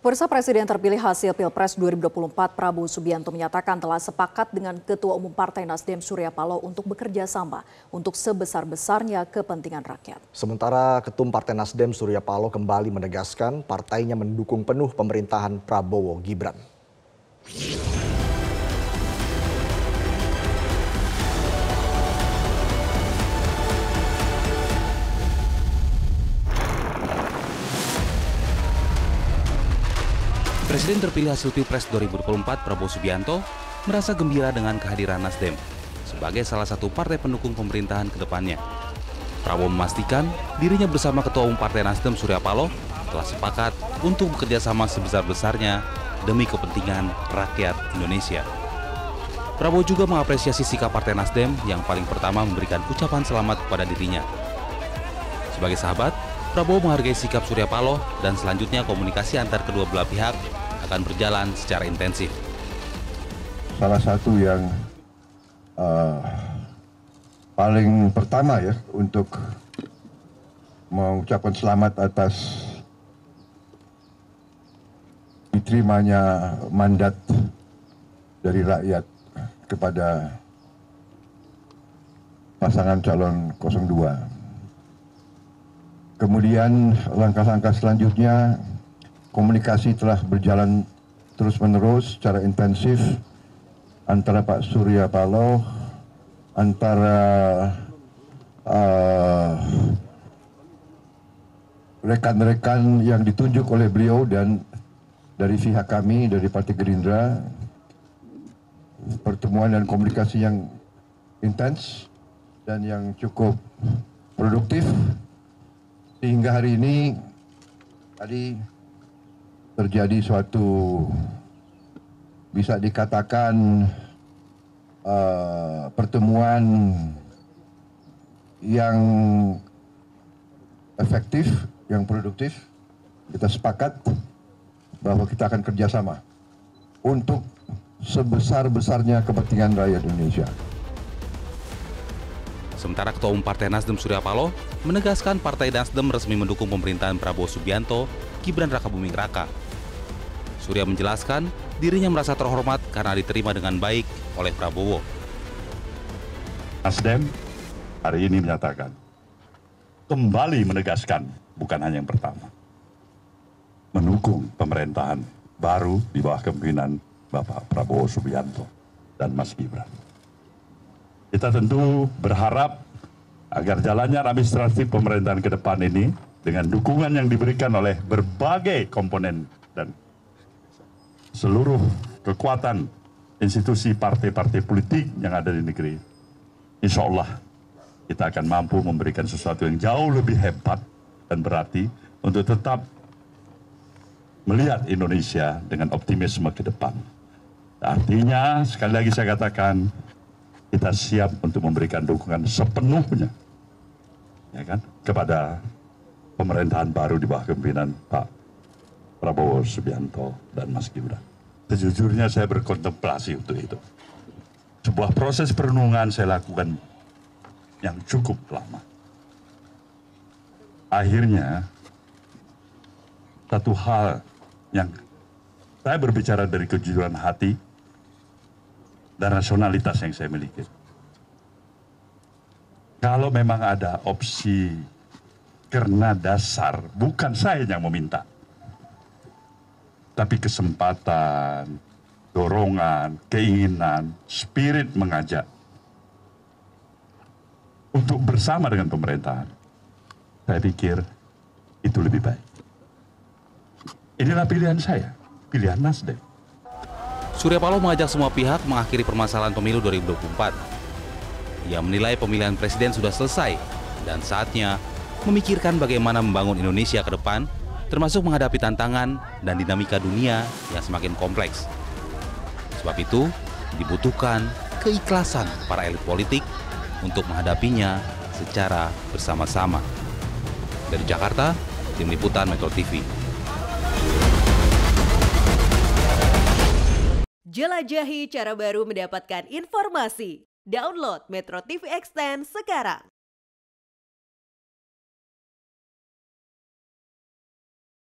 Pemirsa Presiden terpilih hasil Pilpres 2024 Prabowo Subianto menyatakan telah sepakat dengan Ketua Umum Partai Nasdem Surya Paloh untuk bekerja sama untuk sebesar-besarnya kepentingan rakyat. Sementara Ketum Partai Nasdem Surya Paloh kembali menegaskan partainya mendukung penuh pemerintahan Prabowo Gibran. Presiden terpilih hasil Pilpres 2024 Prabowo Subianto merasa gembira dengan kehadiran Nasdem sebagai salah satu partai pendukung pemerintahan ke depannya. Prabowo memastikan dirinya bersama Ketua Umum Partai Nasdem Surya Paloh telah sepakat untuk bekerja sama sebesar-besarnya demi kepentingan rakyat Indonesia. Prabowo juga mengapresiasi sikap Partai Nasdem yang paling pertama memberikan ucapan selamat kepada dirinya. Sebagai sahabat, Prabowo menghargai sikap Surya Paloh dan selanjutnya komunikasi antar kedua belah pihak akan berjalan secara intensif. Salah satu yang uh, paling pertama ya untuk mengucapkan selamat atas diterimanya mandat dari rakyat kepada pasangan calon 02. Kemudian langkah-langkah selanjutnya komunikasi telah berjalan terus-menerus secara intensif antara Pak Surya Paloh, antara uh, rekan-rekan yang ditunjuk oleh beliau dan dari pihak kami, dari Partai Gerindra, pertemuan dan komunikasi yang intens dan yang cukup produktif. Sehingga hari ini tadi terjadi suatu bisa dikatakan uh, pertemuan yang efektif, yang produktif. Kita sepakat bahwa kita akan kerjasama untuk sebesar-besarnya kepentingan rakyat Indonesia. Sementara Ketua Umum Partai Nasdem Surya Paloh menegaskan Partai Nasdem resmi mendukung pemerintahan Prabowo Subianto, Gibran Raka Buming Raka Surya menjelaskan dirinya merasa terhormat karena diterima dengan baik oleh Prabowo. Nasdem hari ini menyatakan kembali menegaskan bukan hanya yang pertama mendukung pemerintahan baru di bawah kepemimpinan Bapak Prabowo Subianto dan Mas Gibran. Kita tentu berharap agar jalannya administratif pemerintahan ke depan ini dengan dukungan yang diberikan oleh berbagai komponen dan seluruh kekuatan institusi partai-partai politik yang ada di negeri. Insya Allah kita akan mampu memberikan sesuatu yang jauh lebih hebat dan berarti untuk tetap melihat Indonesia dengan optimisme ke depan. Artinya, sekali lagi saya katakan, kita siap untuk memberikan dukungan sepenuhnya ya kan, kepada pemerintahan baru di bawah kepemimpinan Pak Prabowo Subianto dan Mas Gibran. Sejujurnya saya berkontemplasi untuk itu. Sebuah proses perenungan saya lakukan yang cukup lama. Akhirnya, satu hal yang saya berbicara dari kejujuran hati dan rasionalitas yang saya miliki. Kalau memang ada opsi karena dasar, bukan saya yang meminta tapi kesempatan, dorongan, keinginan, spirit mengajak untuk bersama dengan pemerintahan. Saya pikir itu lebih baik. Inilah pilihan saya, pilihan Nasdem. Surya Paloh mengajak semua pihak mengakhiri permasalahan pemilu 2024. Ia menilai pemilihan presiden sudah selesai dan saatnya memikirkan bagaimana membangun Indonesia ke depan termasuk menghadapi tantangan dan dinamika dunia yang semakin kompleks. Sebab itu, dibutuhkan keikhlasan para elit politik untuk menghadapinya secara bersama-sama. Dari Jakarta, Tim Liputan Metro TV. Jelajahi cara baru mendapatkan informasi. Download Metro TV Extend sekarang.